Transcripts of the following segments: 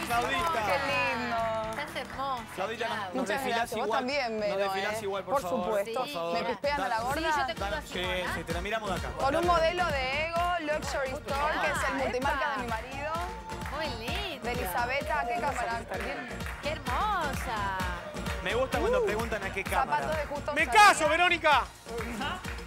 Claudita. Qué lindo. Estás hermosa. Claudita, no- Clau. nos Muchas desfilás gracias. Vos igual. también, Nos Vero, desfilás ¿eh? igual, por, Por favor. supuesto. Por favor. ¿Me pispean a la gorda? Sí, yo te Dale, así, Sí, sí, te la miramos de acá. Con un modelo de Ego Luxury Store, que es el multimarca de mi marido. Muy lindo. De Elisabetta, ¿qué cámara? Qué hermosa. Me gusta cuando preguntan a qué cámara. Zapatos de Justo ¡Me caso, Verónica!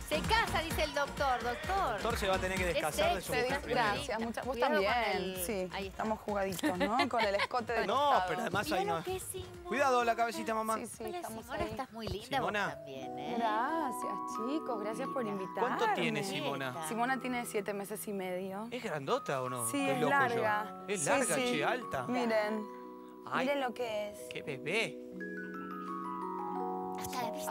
Se casa, doctor, doctor. El doctor se va a tener que descasar de su. Gracias, muchas. Vos Cuidado con también. el- Sí, Ahí estamos jugaditos, ¿no? Con el escote de No, costado. pero además ahí no. que. Cuidado la cabecita, mamá. Sí, sí, Hola, estamos Simona, ahí. estás muy linda Simona. vos también, ¿eh? Gracias, chicos. Gracias por invitarme. ¿Cuánto tiene Simona? Simona tiene siete meses y medio. ¿Es grandota o no? Sí, Estoy es loco yo. larga. Es Sí, larga, sí. che, alta. Miren. Ay. Miren lo que es. ¡Qué bebé!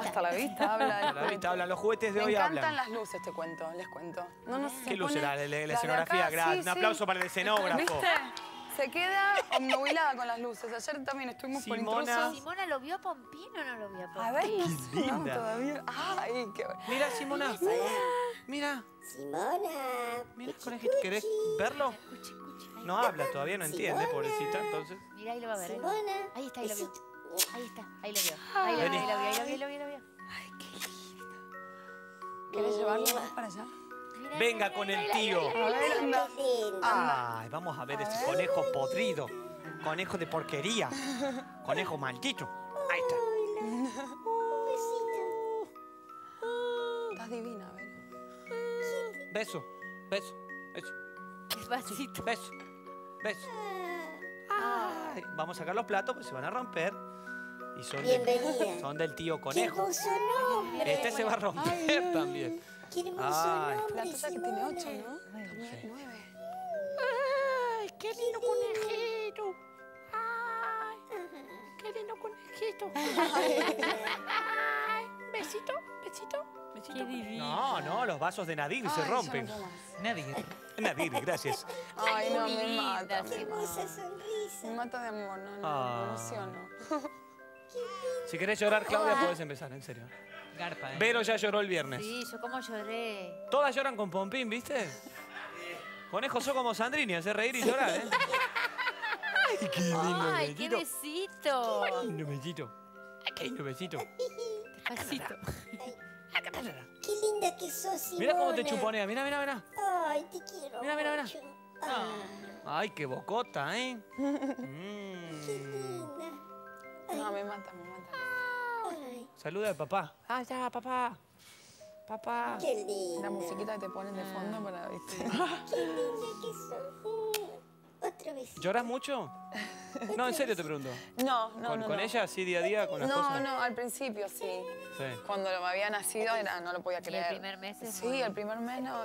Hasta la vista. Hasta la vista habla. del La vista juguete. habla, los juguetes de Me hoy encantan hablan. las luces, te cuento, les cuento. No, no, se ¿Qué era? La, la- escenografía, acá, sí, Un sí. aplauso para el escenógrafo. ¿Viste? Se queda obnubilada con las luces. Ayer también estuvimos por Simona. intrusos. ¿Simona lo vio a Pompino o no lo vio a Pompino? A ver, no, sé, no, linda. todavía. Ay, qué Mira, Simona. Mira, Simona. mira, conejito. ¿Querés verlo? Escuche, escuche. Ahí, No habla, todavía no entiende, pobrecita, entonces. Mira, ahí lo va a ver. ahí lo va a ver. Simona. Ahí está, ahí lo vio. Besito. Ahí está, ahí lo vio. Ahí lo vio, Vení. ahí lo vio, ahí lo vio, ahí lo vio, ahí lo vio. ¿Querés llevarlo más para allá? Venga con el tío. Ver. Qué lindo. Ay, vamos a ver ese conejo podrido. Conejo de porquería. Conejo maldito. Ahí está. Estás divina, Vero. Beso, beso, beso, Despacito. beso, beso. Ay, vamos a sacar los platos, pues se van a romper. Y son, de- Bienvenida. son del tío Qué conejo. nombre. Este se va a romper también. Qué Ay. nombre. La tuya que tiene ocho. ¿no? Nueve. ¡Ay, qué lindo conejito! ¡Ay, qué lindo conejito! ¿Besito? ¿Besito? ¿Besito? No, no, los vasos de Nadir se Ay, rompen. no. Nadie. Nadir, gracias. Ay, no, me mata. Me Hermosa mata. sonrisa. Me mata de amor, no, no, Ah. me emociono. Si querés llorar, Claudia, podés empezar, en serio. Garpa, ¿eh? Vero ya lloró el viernes. Sí, yo como lloré. Todas lloran con Pompín, ¿viste? Conejo, sos como Sandrini, hace reír y llorar, ¿eh? ¡Ay, qué lindo Ay, qué besito! ¡Qué lindo besito! ¡Ay, qué lindo besito! Despacito. Qué linda que sos, Simona. Mira cómo te chuponea, mira, mira, mira. Ay, te quiero Mira, mira, mira. mucho. Ay, ¡Ay, qué bocota, eh! qué Mm. Me mata, me mata. Ay, Saluda al papá. ¡Ah, ya, papá! ¡Papá! qué linda. La musiquita que te ponen de fondo para, ¿viste? Qué linda que sos. Otra vez. ¿Lloras mucho? No, en serio te pregunto. No, no, ¿Con, no. con no. ella así día a día con las No, cosas? no, al principio sí. Sí. Cuando me había nacido era, no lo podía el creer. primer mes es Sí, muy- el primer mes no,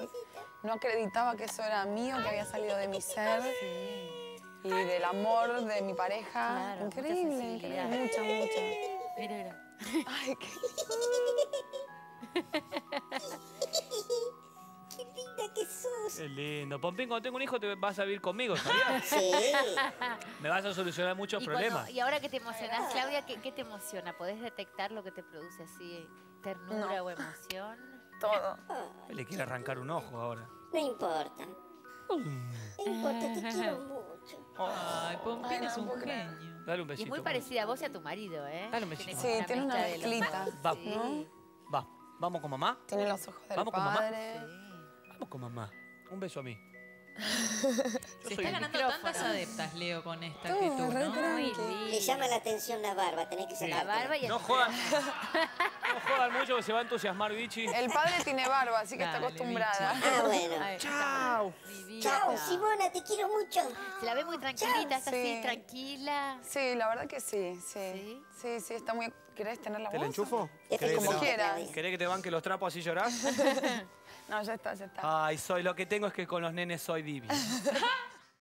no acreditaba que eso era mío, que había salido de mi ser y del amor de mi pareja. Claro, increíble, increíble, mucha, mucha. Mira, mira. Ay, qué... Qué linda que sos. Qué lindo. Pompín, cuando tengo un hijo te vas a vivir conmigo, ¿sabías? Sí. Me vas a solucionar muchos Y, cuando- problemas. y ahora que te emocionás, Claudia, ¿qué, qué te emociona? ¿Podés detectar lo que te produce así ternura No. o emoción? todo. Le quiere arrancar un ojo ahora. No importa. No importa, te quiero mucho. Ay, Pompín es un genio. Dale un Y besito. es muy parecida a vos y a tu marido, ¿eh? Dale un besito. Sí, tiene una de los mezclita. Va. Sí. Va, vamos con mamá. Tiene los ojos del Vamos con mamá. padre. Vamos con mamá. Un beso a mí. Se está ganando micrófono. tantas adeptas, Leo, con esta Todo, que tú, re ¿no? Muy lindo. Le llama la atención la barba, tenés que La sacártela. barba y el No jodan. No jodan mucho que se va a entusiasmar Vichy. El padre tiene barba, así que está acostumbrada. Ah, bueno. Ay, ¡Chao! Chao, Simona, te quiero mucho. Se la ve muy tranquilita, está así, Sí. tranquila. Sí, la verdad que sí, sí. ¿Sí? Sí, sí, está muy... ¿Querés tener la ¿Te voz? la enchufo? Te ¿Querés, Como que te- quieras. ¿Querés que te banque los trapos así llorás? No, ya está, ya está. Ay, soy lo que tengo es que con los nenes soy foi Bibi.